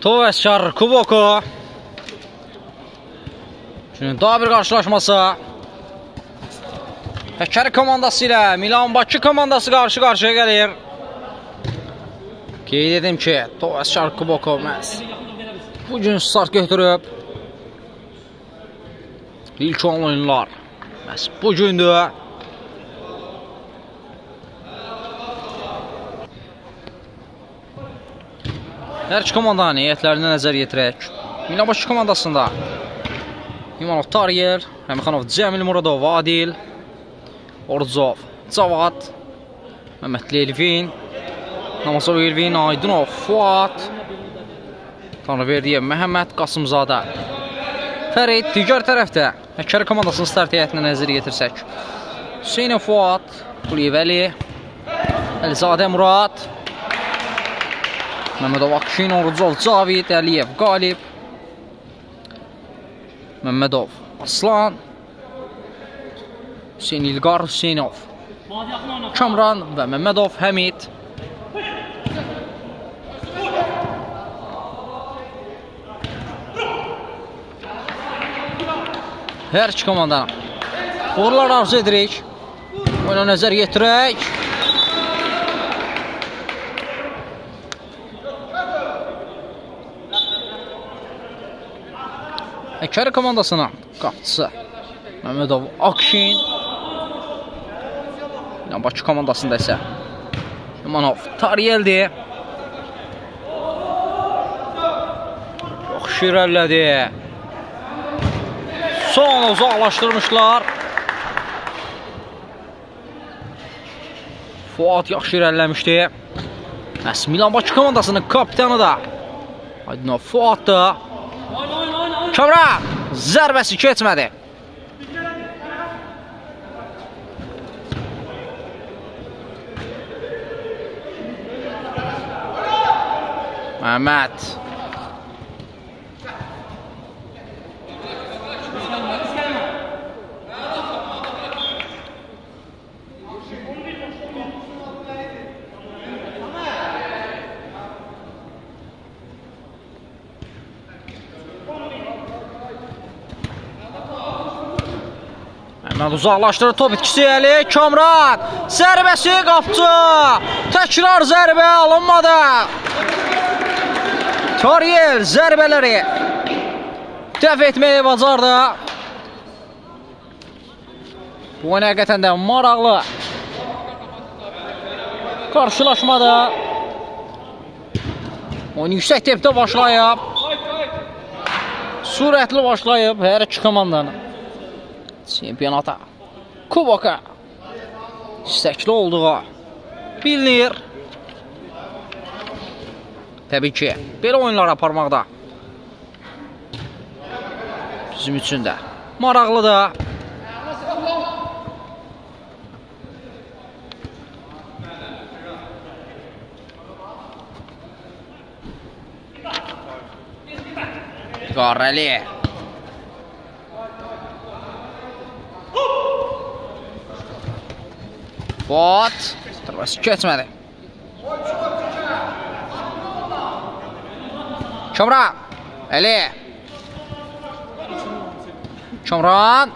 Toveskar Kuboku. Şimdi daha bir qarşılaşması. Həkəri komandası ilə Milan Bakı komandası qarşı-qarşıya gəlir. Qeyd edim ki, Toveskar Kuboku məhz bu gün start götürüb. İlk oyunlar məhz bu Hər iki komandanın heyətlərinə nəzər yetirək. Milabaşı komandasında İmanov Tariyer, Həmixanov Cəmil Muradov, Adil, Orzov, Cavad, Məhməd Lelvin, Namazov Elvin, Aydınov, Fuat, Tanrıverdiyev, Məhəmməd Qasımzadə. Fərid digər tərəfdə Həkəri komandasının start heyətinə nəzər yetirsək. Hüseynov Fuat, Quliyevəli, Əlizadə Murad, Məmmədov Akşin, Orucov, Cavid, Əliyev, Qalib, Məmmədov, Aslan, Hüseyin İlqar, Hüseynov, Kamran və Məmmədov, Həmid. Hər iki komanda uğurlar arzu edirik. Oyuna nəzər yetirək. Həkəri komandasına qapçısı Məmmədov Akşin. Yəni Bakı komandasında isə İmanov Tariyeldir Çox şirəllədi Son uzaqlaşdırmışlar. Fuat yaxşı irəliləmişdi Məhz Milan Bakı komandasının kapitanı da Aydınov Fuatdır Sonra zərbəsi keçmədi. Məhməd Məhəmməd uzaqlaşdırır top itkisi Əli Kamran zərbəsi qapçı təkrar zərbə alınmadı. Tariyel zərbələri dəf etməyi bacardı. Bu oyun həqiqətən də maraqlı. Qarşılaşmada oyun yüksək tempdə başlayıb. Sürətli başlayıb hər iki komandanın çempionata, kuboka. İstəkli olduğu bilinir. Təbii ki, belə oyunlar aparmaqda. Bizim üçün də. Maraqlıdır. Qarəli Fuat. Turbəsi keçmədi. Kamran. Əli. Kamran.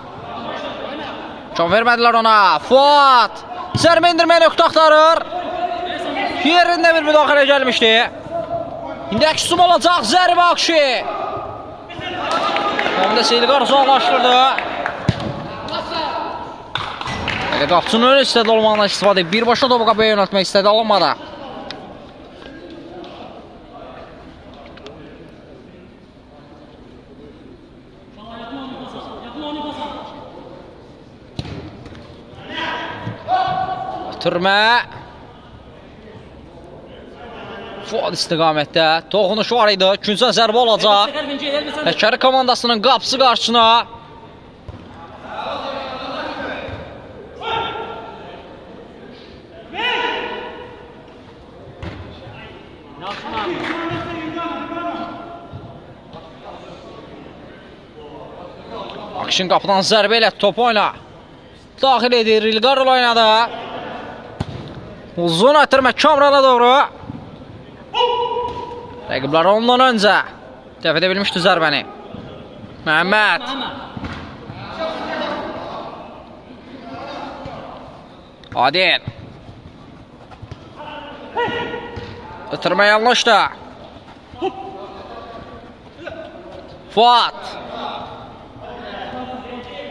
Can vermədilər ona. Fuat. Zərbə indirməyə nöqtə axtarır. Yerində bir müdaxilə gəlmişdi. İndi əksum olacaq zərbə akşı. Hamdə Seyliqar uzaqlaşdırdı. Elə qapçının ön istədi olmağından istifadə edib. Birbaşa topu qapıya yönəltmək istədi, alınmadı. Ötürmə. Fuad istiqamətdə. Toxunuş var idi. Küncə zərbə olacaq. Həkəri komandasının qapısı qarşısına. Akşin qapıdan zərbə ilə top oyna. Daxil edir. İlqarıl oynadı. Uzun ötürmə Kamrana doğru. Rəqiblər ondan öncə dəf edə bilmişdi zərbəni. Məhəmməd. Adil. Ötürmə yanlışdı. Fuat.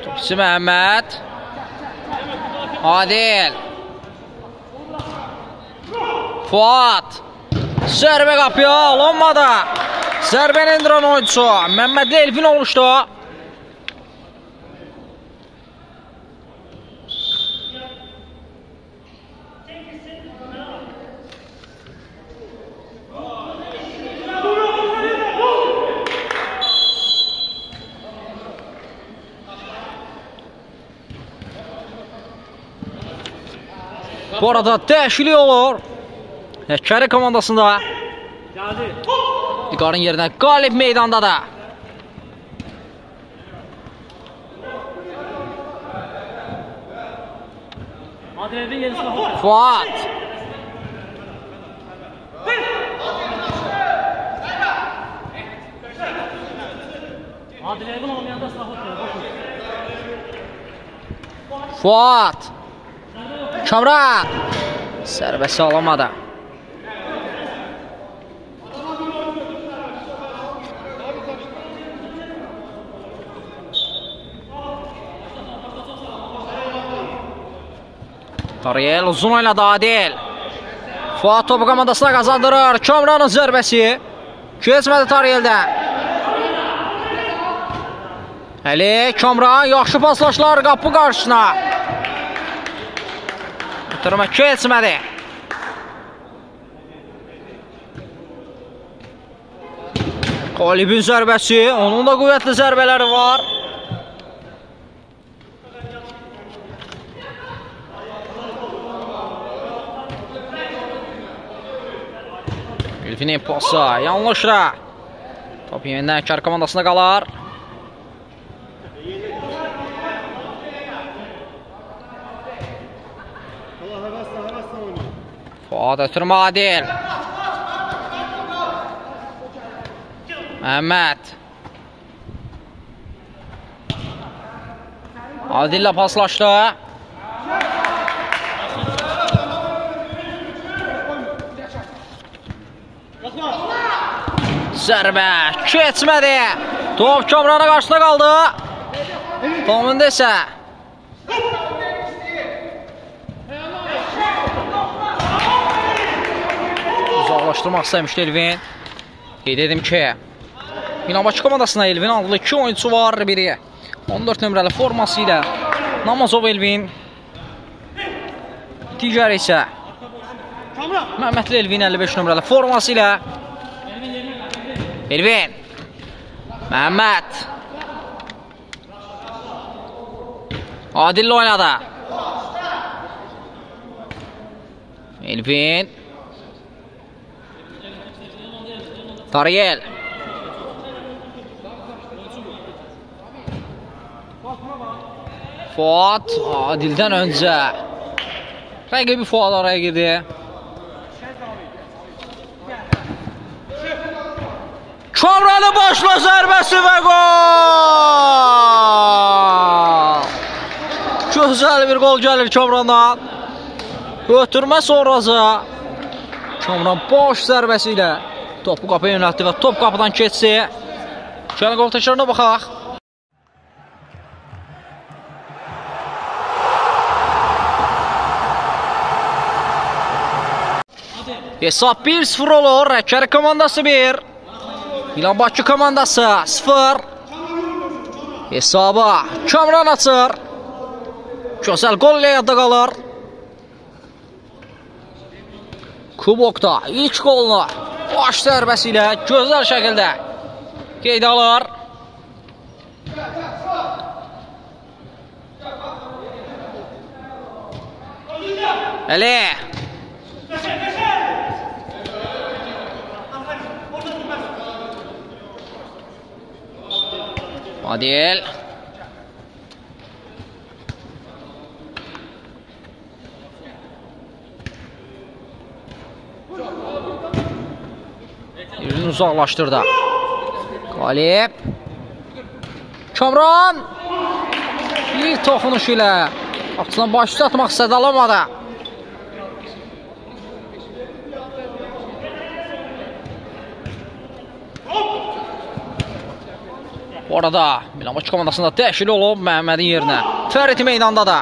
Topçu Məhəmməd. Adil. Fuat. Zərbə qapıya alınmadı. Zərbəni indirən oyuncu Məmmədli Elfin olmuşdu. Bu arada dəyişiklik olur. Həkəri e, komandasında. Diqarın yerinə qalib meydanda da. Fuat. Fuat. Fuat. Kamran. Sərbəsi alamadı. Tariyel uzun oynadı Adil. Fuat topu komandasına qazandırır. Kamranın zərbəsi. Keçmədi Tariyeldən. Əli Kamran yaxşı paslaşlar qapı qarşısına. Ötürmə keçmədi. Qalibin zərbəsi, onun da qüvvətli zərbələri var. Elfinin pası, yanlışra. Top yenidən kar komandasında qalar. Fuat ötürmə Adil. Məhəmməd. Adillə paslaşdı. Zərbə keçmədi. Top Kamrana qarşısında qaldı. Tomunda isə uzaqlaşdırmaq istəmişdi Elvin. Qeyd edim ki, İnanbaşı komandasına Elvin adlı 2 oyunçu var. Biri 14 nömrəli forması ilə Namazov Elvin. Digəri isə Məhmədli Elvin 55 nömrəli forması ilə Elvin Məhəmməd Adillə oynadı Elvin Tariel. Fuat Adil'den önce. Rakibi Fuat araya girdi. Çavralı başla zərbesi ve gol! Güzel bir gol gelir Çavrandan. Götürme sonrası. Çavran boş zərbesi ile topu qapıya yönəltdi və top qapıdan keçsi. Gəlin qol təkrarına baxaq. Hesab 1-0 olur. Rəkəri komandası 1. İlan Bakı komandası 0. Hesabı Kamran açır. Gözəl gol ilə yadda qalır. Kubokda ilk qolunu baş zərbəsi ilə gözəl şəkildə qeyd alır. Əli. Adil. Özünü uzaqlaşdırdı. Qalib. Kamran. Bir toxunuş ilə qapısından baş atmaq istədi, alamadı. Orada Milan Bakı komandasında dəyişiklik olub Məhəmmədin yerinə. Fərid meydanda da.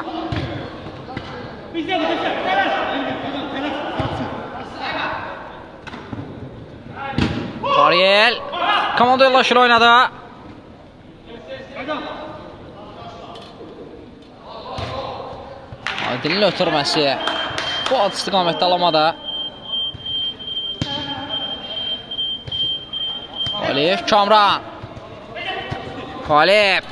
Ariel. Kamando yıllaşır oynadı. Dilin ötürməsi. Bu ad istiqamətdə alamada. Xalif Kamran. Xalif.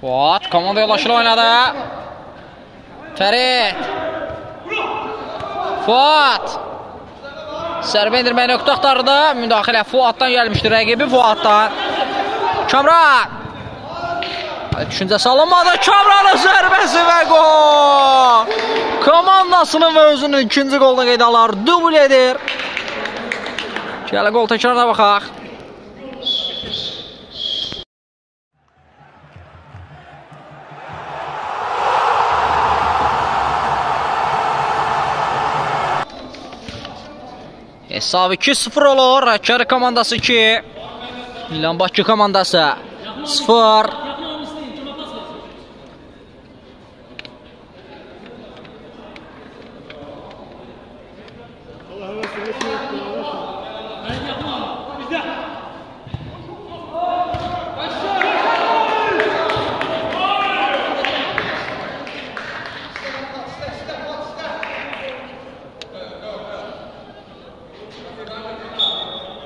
Fuat komanda yollaşılı oynadı. Ferit. Fuat. Sərbə indirməyə nöqtə axtardı. Müdaxilə Fuatdan gəlmişdi. Rəqibi Fuatdan. Kamran. Düşüncə salınmadı. Kamranın zərbəsi və qol. Komandasının və özünün ikinci qolunu qeyd alar. Dubl edir. Gələ qol təkrarına baxaq. Hesab 2-0 olur. Hakkari komandası 2. Milan Bakı komandası 0.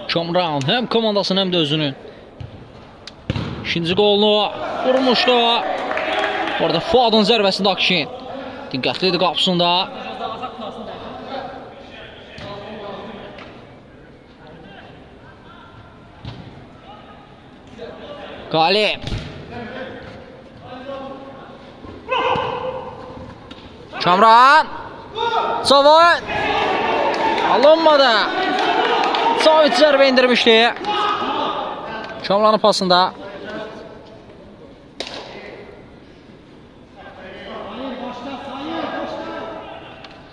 John hem komandasını hem de özünü. İkinci qolunu vurmuşdu. Orada Fuadın zərbəsi Dakşin. Diqqətlidir qapısında. Qalib. Kamran. Savoy. Alınmadı. Savit zərbə indirmişdi. Kamranın pasında.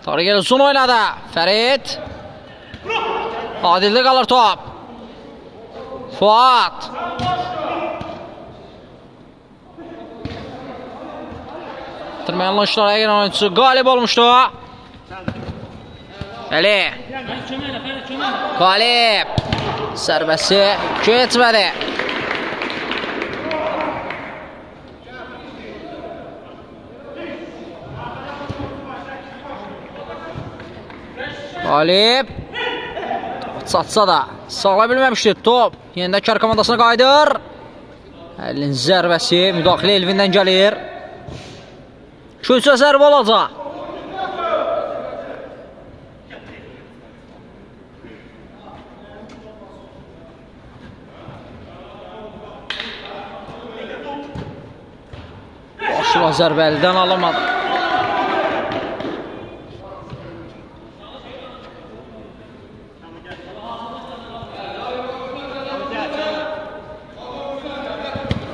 Tarık uzun oynadı. Ferit. Adildə qalır top. Fuat. Tırmayanlaşlara giren oyuncusu galip olmuştu. Əli. Qalib. Sərbəsi keçmədi. Qalib. Çatsa da sağla bilməmişdi. Top yenə kar komandasına qayıdır. Əlin zərbəsi müdaxilə Elvindən gəlir. Küçə zərbə olacaq. Yusuf Azərbəlidən alamadı.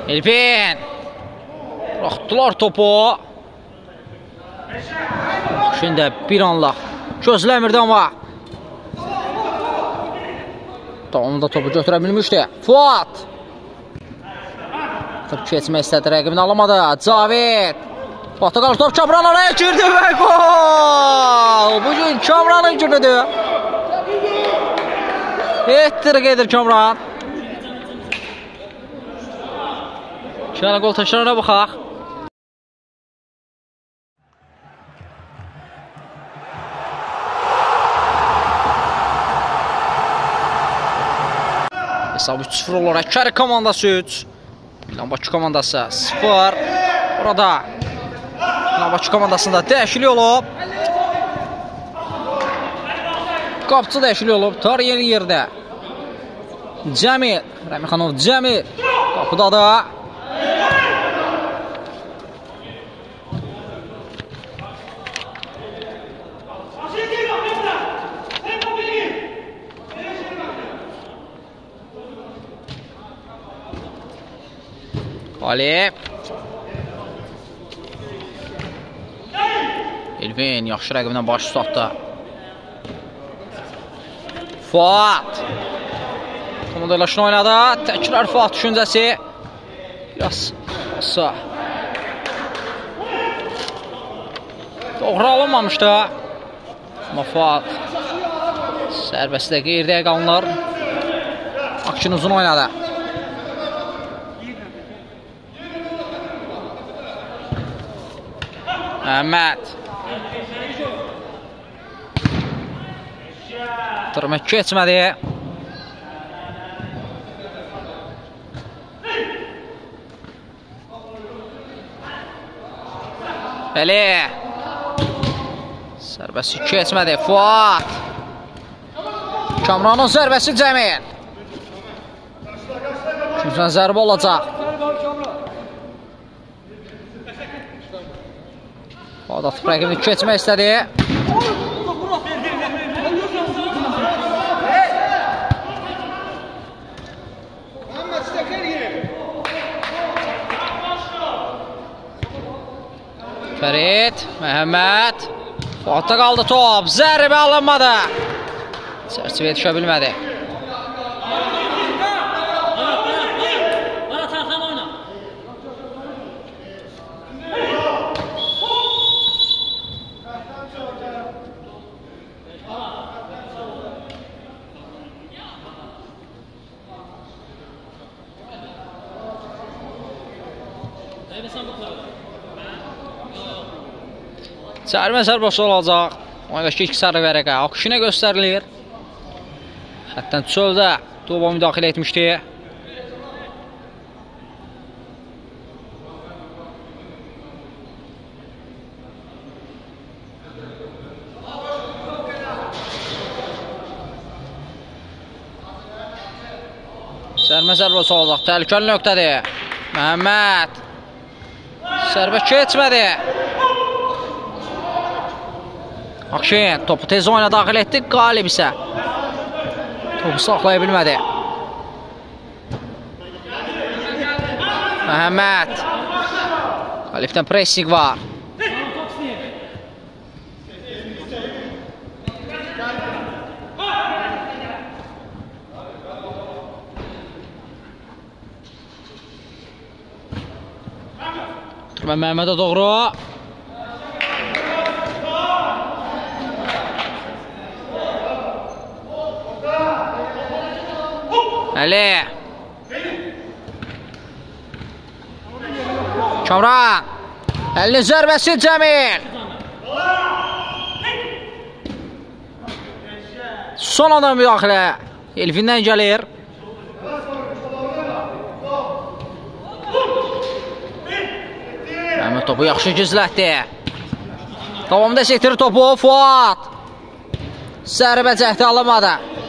Elvin. Bıraxdılar topu. Şimdi bir anla gözləmirdi ama. Tamam da topu götürə bilmişdi. Fuat. Top keçmək istədi, rəqibini alamadı. Cavid. Portugal top Kamran araya girdi və gol! Bugün Kamranın günüdür. Ettir gedir Kamran. Şöyle gol taşlarına baxaq. Hesab 3-0 olaraq Kəri komandası 3. Milan Bakı komandası 0. Burada Milan Bakı komandasında dəyişiklik olub. Qapçı dəyişiklik olub. Tar yeni yerdə. Cəmil, Rəmixanov Cəmil qapıda da. Qalib. Elvin yaxşı rəqiblə baş tutatdı. Fuat. Komandalaşını oynadı. Təkrar Fuat düşüncəsi. Biraz sağ. Doğru alınmamışdı. Amma Fuat sərbəstdə qeyridə qalınlar. Akşin uzun oynadı. Məhəmməd. Tırmək keçmədi. Bəli. Sərbəsi keçmədi. Fuat. Kamranın zərbəsi Cəmil. Kimsən zərbə olacaq. Fuat atıb rəqibini keçmək istədi. Fərid, Məhəmməd. Fuatda qaldı top. Zərbə alınmadı. Çərçivəyə düşə bilmədi. Cərimə zərbəsi olacaq. Oynadakı ilk sarı vərəqə Akşinə göstərilir. Xətdən çöldə Tuba müdaxilə etmişdi. Sərmə zərbəsi olacaq. Təhlükəli nöqtədir. Məhəmməd. Sərbə keçmədi. Akşin topu tez oyuna daxil etdi. Qalib isə topu saxlaya bilmədi. Məhəmməd. Qalibdən pressing var. Məhəmmədə doğru. Əli. Kamran. Əlini zərbəsi Cəmil. Son anda müdaxilə. Elfindən gəlir. Məhəmməd topu yaxşı gizlətdi. Davamda sektir topu Fuat. Zərbə cəhdi alınmadı.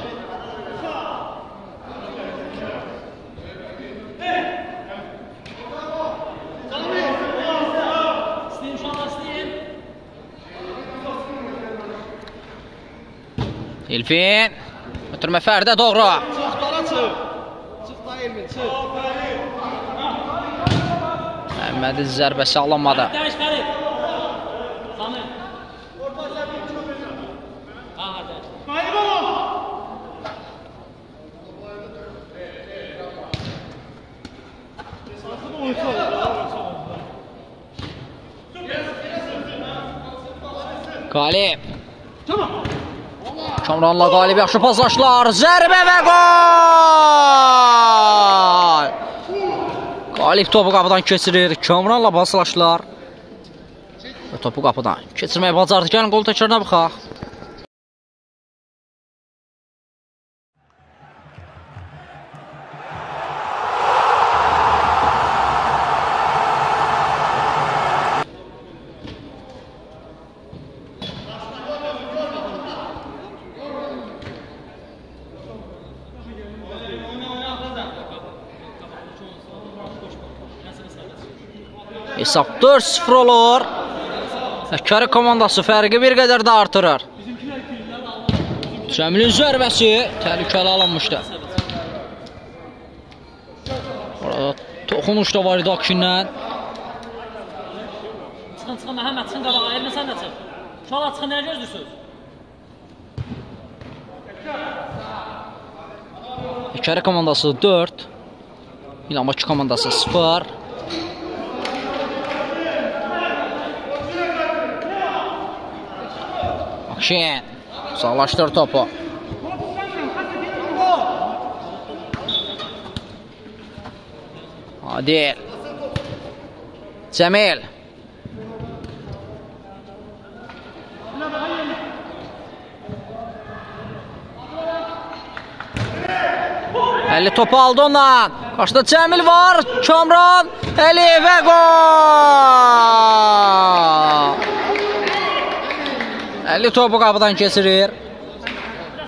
Elfin. Götürme Feride doğru. Məhmədin zərbəsi alınmadı. Qalib. Tamam. Kamranla Qalib yaxşı paslaşlar. Zərbə və gol! Qalib topu qapıdan keçirir. Kamranla paslaşlar. Və topu qapıdan keçirməyi bacardı. Gəlin qol təkrarına baxaq. Hesab 4-0 olur. Həkkari komandası fərqi bir qədər də artırır. Cəmilin zərbəsi təhlükəli alınmışdı. Orada Toxunuş da var idi Akşindən. Çıxın, çıxın, Məhəmməd, çıxın qabağa, Elmi sən də çıx. Uşaqlar çıxın, nəyə gözlürsünüz? İçəri komandası 4. Milan Bakı komandası 0. Akşin uzaqlaşdır topu. Adil. Cəmil. Əli topu aldı ondan. Qarşıda Cəmil var. Kamran Əliyev və gol! Əli topu qapıdan keçirir.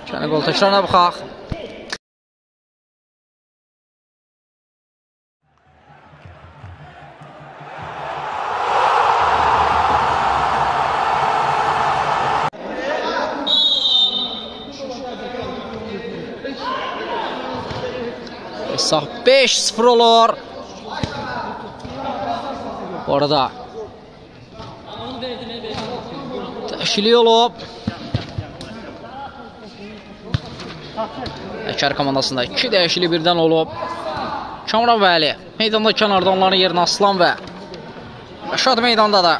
Kəni qol təkrarına baxaq. Hesab 5-0 olur. Bu təşkili olub. Əkər komandasında 2 dəyişiklik birdən olub. Kamran və Əli meydanda kənarda onların yerinə Aslan və Rəşad meydanda da.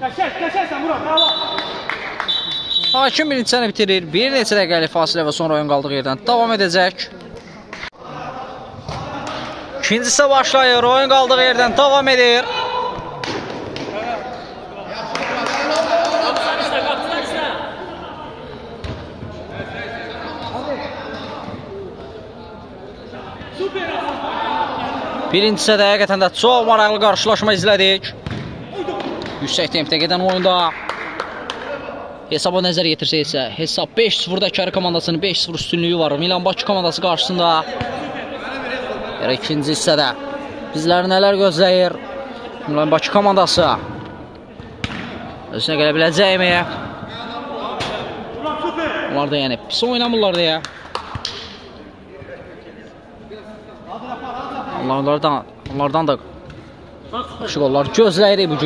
Qəşəng, qəşəngsən Murad, bravo. Hakim birinci səni bitirir. Bir neçə dəqiqəlik fasilə və sonra oyun qaldığı yerdən davam edəcək. İkincisi başlayır. Oyun qaldığı yerdən davam edir. Birincisi də həqiqətən də çox maraqlı qarşılaşma izlədik. Yüksək tempdə gedən oyunda hesaba nəzər yetirsəksə, hesab 5-0-da Kari komandasının 5-0 üstünlüyü var. Milan Bakı komandası qarşısında. Yəni ikinci hissədə bizləri nələr gözləyir? Milan Bakı komandası özünə gələ biləcəkmi? Onlar da yəni pis oynamırlar deyə. Onlardan, onlardan da yaxşı qollar gözləyirik bu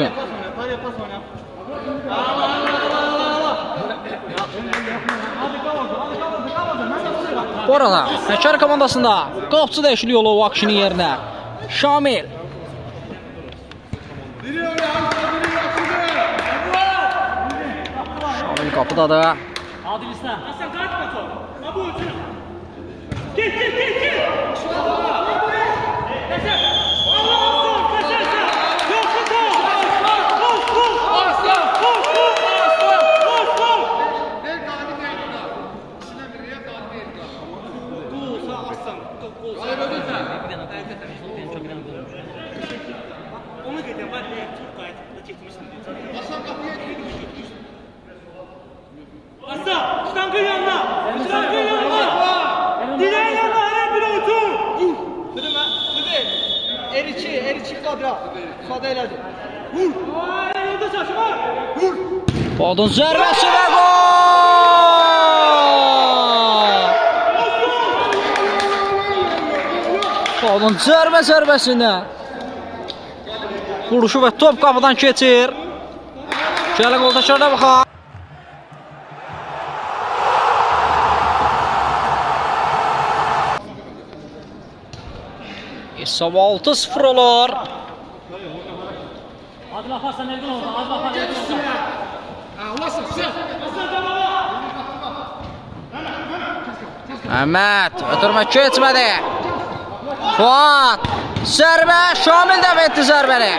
Oradan Məşər komandasında qapçı dəyişiliyor o Akşinin yerinə. Şamil. Şamil qapıdadır. Adil İslam. Hasan qaç bakalım. Git git git. İfadə elədi. Şaşma. Vur. Fodun zərbəsi və gol! Fodun zərbə zərbəsində vuruşu və top qapıdan keçir. Gələ qol təkrarına baxaq. Hesab 6-0 olur. Adil aparsan Elgin orada, Adil aparsan Elgin orada. Əhməd, ötürmə keçmədi. Fuat, zərbə, Şamil dəf etdi zərbəni.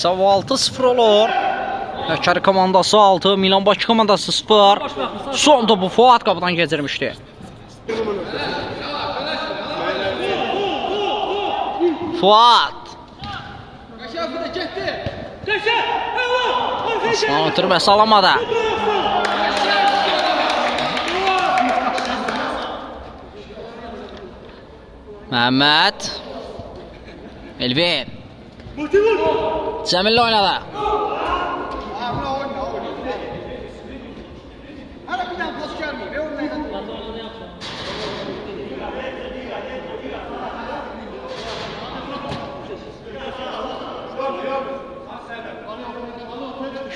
Hesab 6-0 olur. Həkəri komandası 6, Milan Bakı komandası 0. Son topu Fuat qapıdan keçirmişdi. Fuat. Aslan ötürməsi alamadı. Məhəmməd. Elvin. Cemil'le oynadı.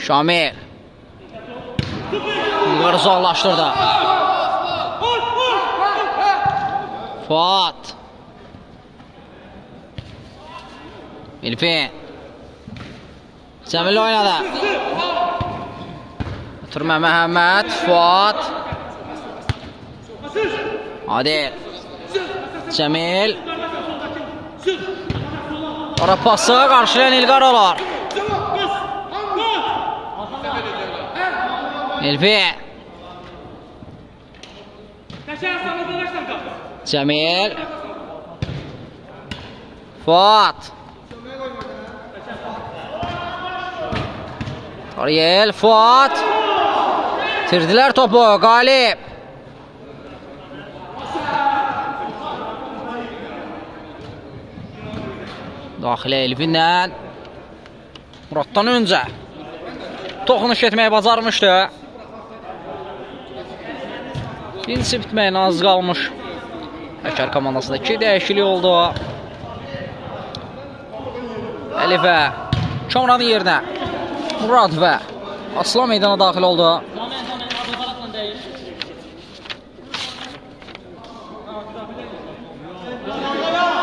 Şamil. Bunları zorlaştırdı Fuat. Filipe. Cemil oynadı. Turma Mehmet, Fuat. Adil. Cemil. Ora pası qarşılayan İlqar olar. Elfi. Cemil. Fuat. Ariel, Fuat. Tirdilər topu, qalib. Daxilə Elfinlə Muraddan öncə toxunuş etməyi bacarmışdı. İkincisi bitməyinə az qalmış. Həkər komandasında 2 dəyişiklik oldu. Əlifə Kamranın yerinə Murad və Aslan meydana daxil oldu.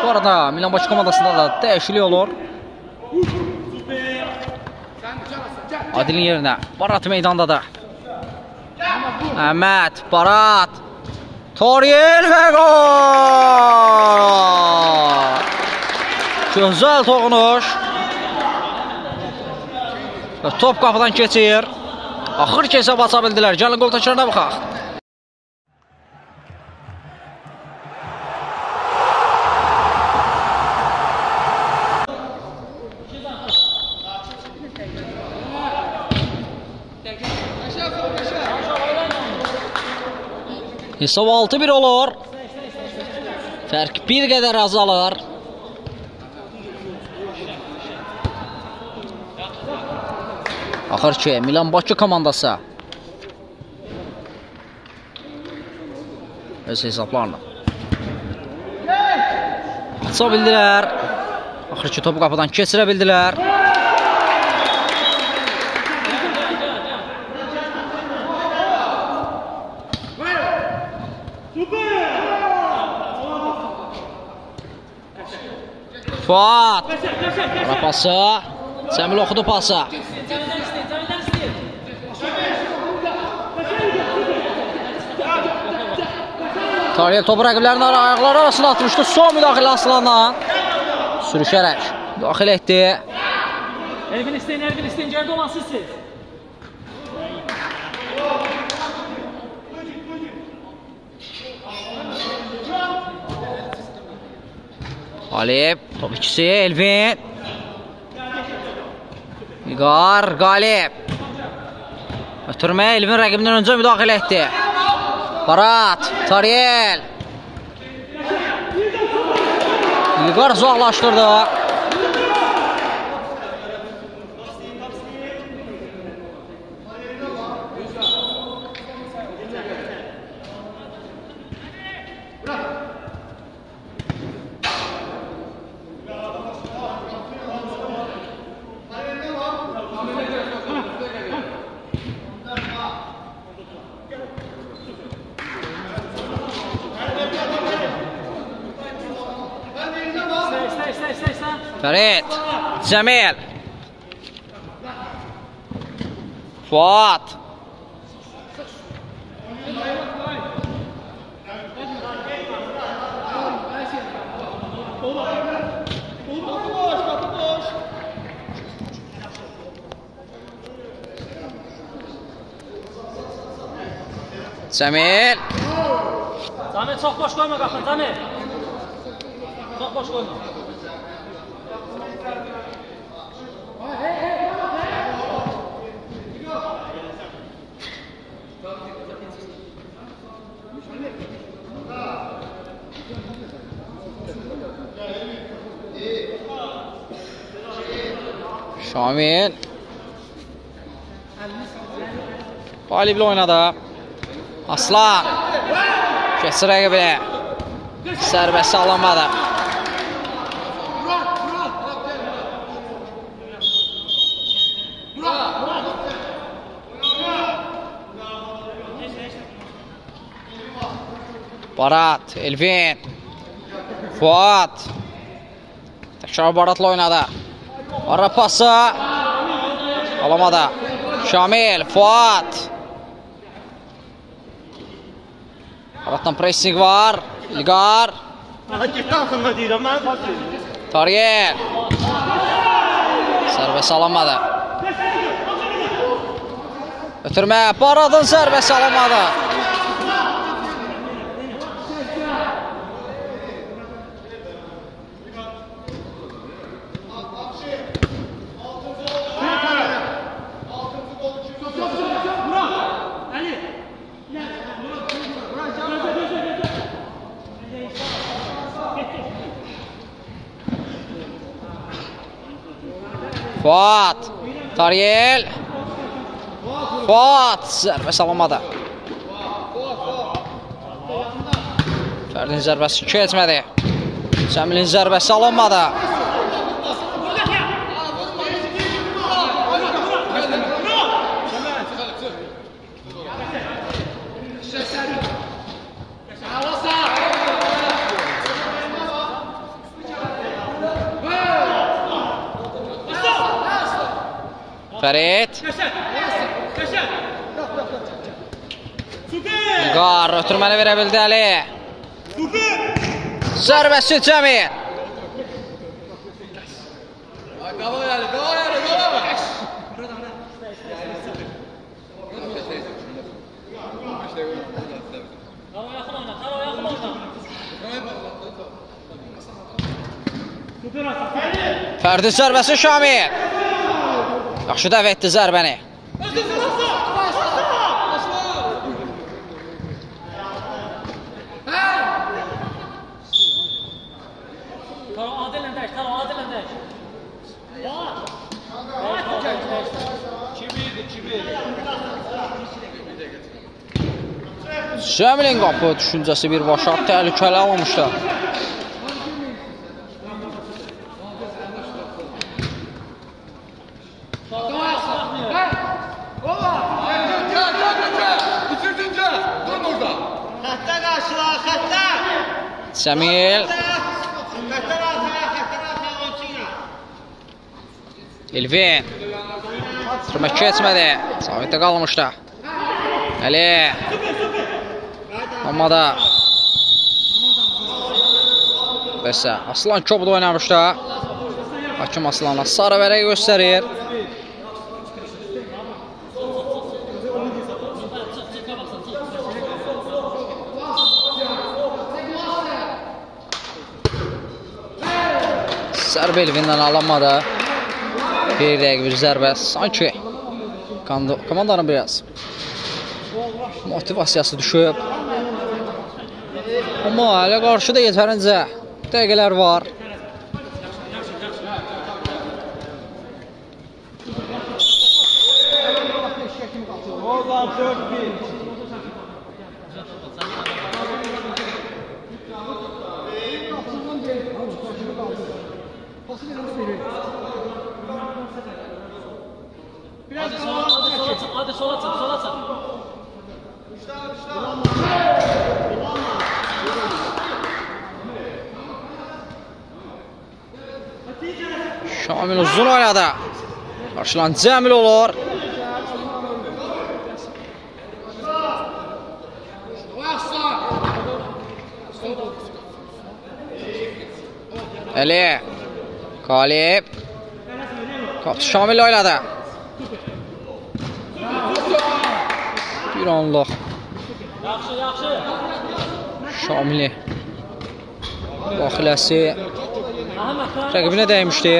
Bu arada Milan Bakı komandasında da dəyişiklik olur. Adilin yerinə Barat meydandadır. Əhməd, Barat. Toriel və gol! Gözəl toxunuş. Top qapıdan keçir. Axır ki hesab aça bildilər. Gəlin qol təkrarına baxaq. Hesab 6-1 olur. Fərq bir qədər azalır. Axır ki, Milan Bakı komandası öz hesablarla aça bildilər. Axır ki, topu qapıdan keçirə bildilər. Fuat. Pası. Cəmil oxudu pası. Tariyel topu rəqiblərin ara- ayaqları arasına atmışdı. Son müdaxilə Aslandan. Sürüşərək daxil etdi. Elvin isteyin, Elvin isteyin. Geride olan sizsiniz. Qalib, top ikisi Elvin. İqar, Qalib. Ötürmə Elvin rəqibindən öncə müdaxilə etdi. Barat, Tariel. Ilgar uzaqlaşdırdı. ريت جميل. فواط جميل. زمین ساخت باش کنم گفتم زمین Şamil. Qalibli oynadı. Aslan. Keçir rəqibinə. Sərbəst alınmadı. Barat, Elvin. Fuat. Təkrar Baratla oynadı. Ara pası. Alamadı. Şamil, Fuat. Baratdan pressing var. İlqar. Tariq. Sərbəst alınmadı. Ötürmə. Baradın sərbəst alınmadı. Fuat. Tariel. Fuat. Zərbəsi alınmadı. Fərdin zərbəsi keçmədi. Cəmilin zərbəsi alınmadı. فريد الجار ترمى لفيرابيل دالي ضربة شوت جميل. فرد الضربة شو شامير Yaxşı dəvə etdi zərbəni. Cəmilin qapı düşüncəsi birbaşa təhlükəli alınmışdı. Oyunçuyla. Elvin. Sürmə keçmədi. Sabitdə qalmışdı. Əli. Amma da. Bəsə, Aslan Kobud oynamışdı. Hakim Aslan'a sarı vərəq göstərir. Zərbə Elvindən alınmadı. Dəqiq bir zərbə. Sanki komandanın biraz motivasiyası düşüb. Amma hələ qarşıda yetərincə dəqiqələr var. Qarşılan Cəmil olur. Əli. Qalib. Şamil oynadı. Bir anlıq. Şamili. Baxiləsi rəqibinə dəymişdi.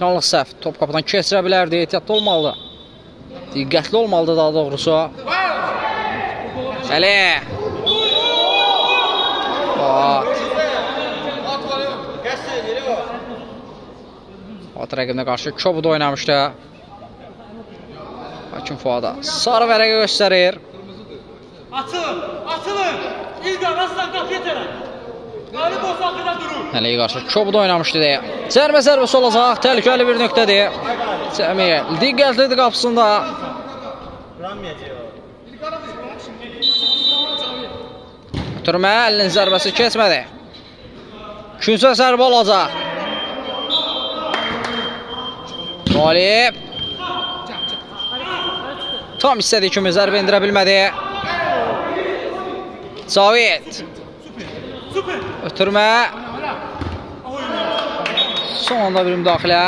Anlıq səhv. Top qapıdan keçirə bilərdi. Ehtiyatlı olmalıdır. Diqqətli olmalıdır daha doğrusu. Əli. At rəqibinə qarşı Kobuda oynamışdı. Hakim Fuada sarı vərəqə göstərir. Açılın, açılın. İlqar Aslan qapıya tərəf. Qalib olsa axıda durur. Hələ qarşı Kobuda oynamışdı deyə. Zərbə zərbəsi olacaq. Təhlükəli bir nöqtədir. Cəmiyyət diqqətlidir qapısında. Ötürmə əlinin zərbəsi keçmədi. Küncə zərbə olacaq. Qalib. Tam istədiyi kimi zərbə endirə bilmədi. Cavid. Süper. Ötürmə. Son anda bir müdaxilə.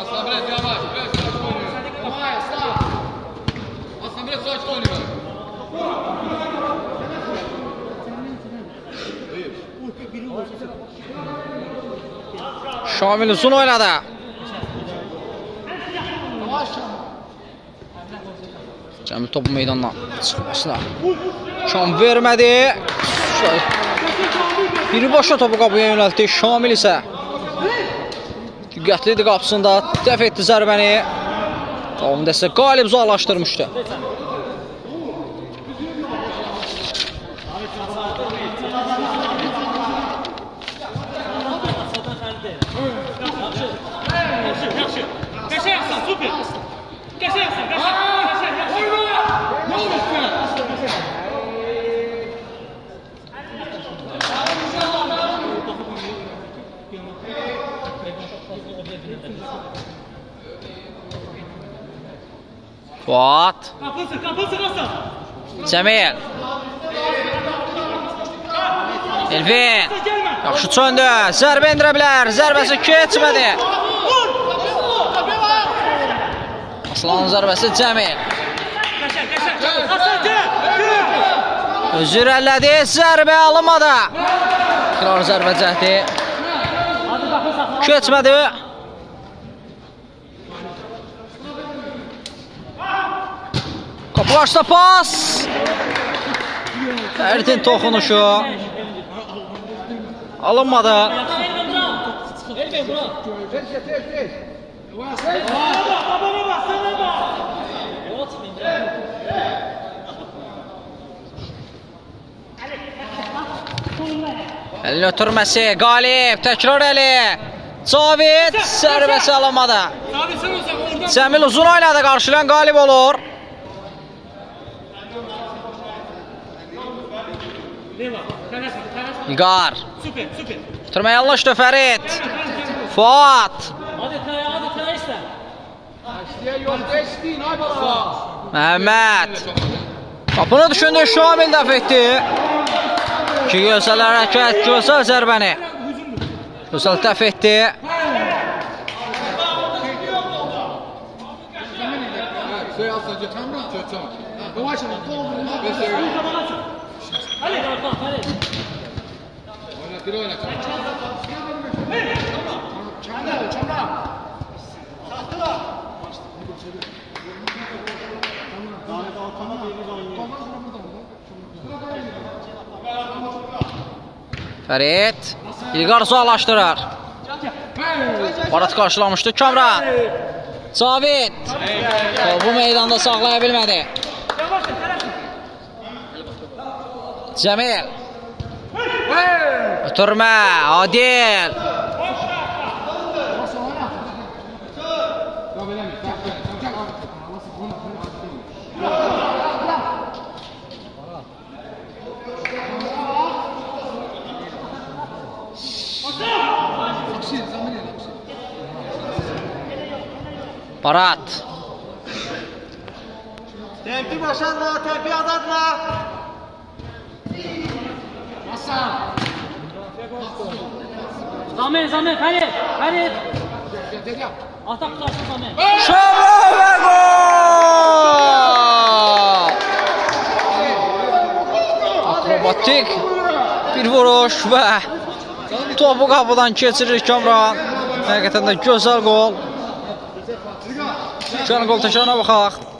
Aslan biraz yavaş. Biraz sakin oynuyor. Tamam sağ. Aslan biraz sakin oynuyor. Şamil uzun oynadı. Cəmil topu meydandan çıxmasına. Şam vermədi. Biri başa topu qapıya yönəltdi. Şamil isə diqqətlidir qapısında. Dəf etdi zərbəni. Davamında isə qalib uzaqlaşdırmışdı. Cəmil. Elvin. Yaxşı çöndü. Zərbə endirə bilər. Zərbəsi keçmədi. Aslanın zərbəsi Cəmil. Özü irəlilədi. Zərbə alınmadı. Tekrar zərbə cəhdi. Keçmədi. Qapı qarşıda pas. Fəridin toxunuşu. Alınmadı. Əlin ötürməsi, qalib, təkrar əli. Cavid, zərbəsi alınmadı. Cəmil uzun oynadı, qarşılayan qalib olur. Qar. Bitirməyə Allah ştöfər et. Fuat. Məhəmməd. Qapını düşündü, Şamil dəf etdi. İki gözəl hərəkət, gözəl zərbəni. Gözəl dəf etdi. Söyə şey, alsanca, tamam, çöçəm. Yavaş, yavaş, doldurma. Gir oyna. Çamra, çamra. Çatıla. Tamam. Daha Ferit İlqar suallaşdırır. Barat qarşılamışdı Kamran. Cavit bu meydanda saxlaya bilmədi. Cəmil ترمى عادل برات Samet, Samet, Ferit, Ferit. Atak tutarsın Samet. Şabah ve gol! Akrobatik bir vuruş ve topu kapıdan keçirir Kamran. Həqiqətən də gözəl gol. Can gol təşəkkürünə baxaq.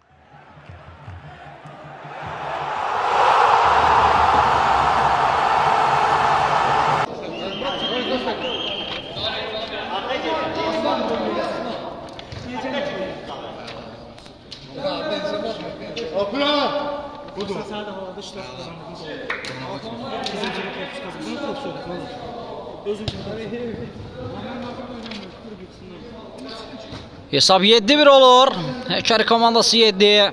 Hesab 7-1 olur. Həkəri komandası 7.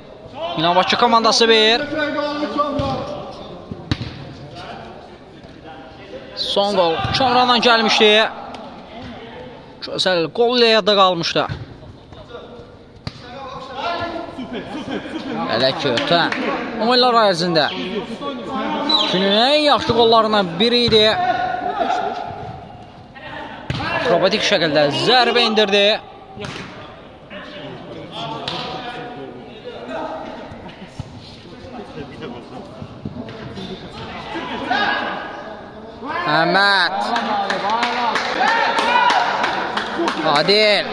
İnanbaşı komandası 1. Tekrar qaldı Kamran. Son qol Kamrandan gəlmişdi. Gözəl qol leyada qalmışdı. Hələ ki, ötən oyunlar ərzində günün ən yaxşı qollarından biri idi. Akrobatik şəkildə zərbə indirdi. Əhməd. Adil.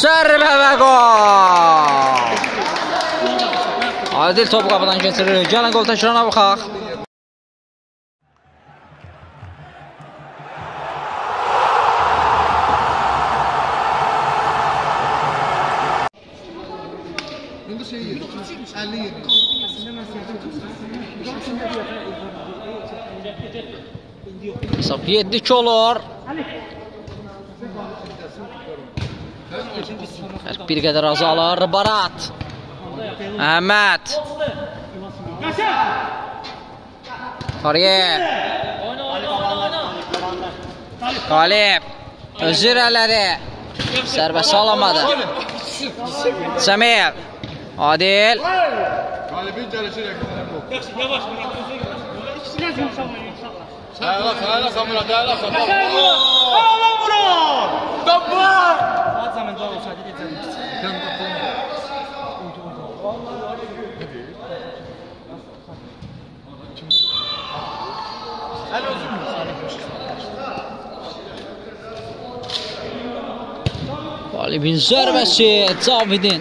Zərbə və qol. Adil topu qapıdan keçirir. Gəlin qol təkrarına baxaq. İndi şey yedi. 50 yedi. Hesab 7-2 olur. Fərq bir qədər azalır. Barat. Əhməd. Kariyer. Qalib. Özür elədi. Sərbəst alamadı. Səmir. Adil. Qalibin gəlişi rəqəmlər bu. Yaxşı, yavaş. İkisini oynayın. Dayanaq, dayanaq Samura, dayanaq Samura. Bura! Dabbar! Hadi zaman daha olsaydı geçerdik. Qalibin zərbəsi Cavidin.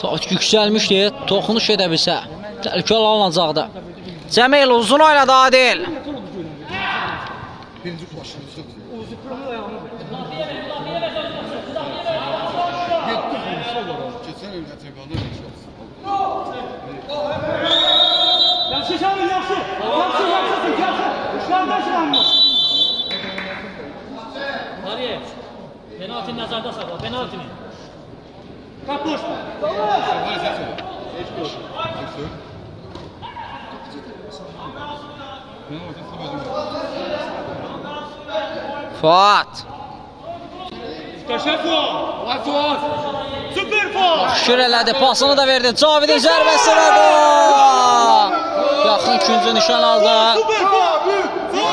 Taç yüksəlmişdi. Toxunuş edə bilsə təhlükəli alınacaqdı. Cemil uzun oynadı Adil. Birinci Penaltini nazarda sakla, penaltini. Kapış. Doğru. Doğru. Doğru. Doğru. Doğru. Faul. Super faul. Şükür elədi. Pasını da verdi. Cavidin zərbəsi və gol. Yaxın ikinci nişan aldı. Super faul.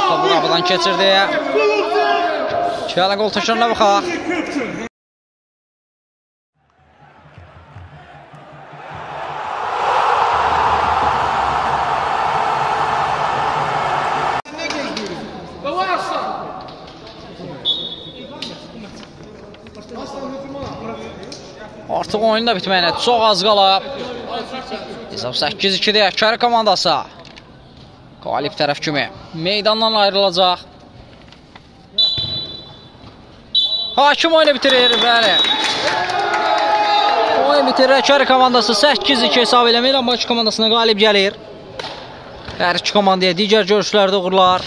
Topu qapıdan keçirdi. Gəlin qol təkrarına baxaq. Artıq oyun da bitməyinə çox az qalıb. Hesab 8-2-də Kəri komandası. Qalib tərəf kimi meydandan ayrılacaq. Hakim oyunu bitirir, bəli. Oyun bitirir, Kəri komandası 8-2 hesab Milan Bakı komandasına qalib gəlir. Hər iki komandaya digər görüşlərdə uğurlar.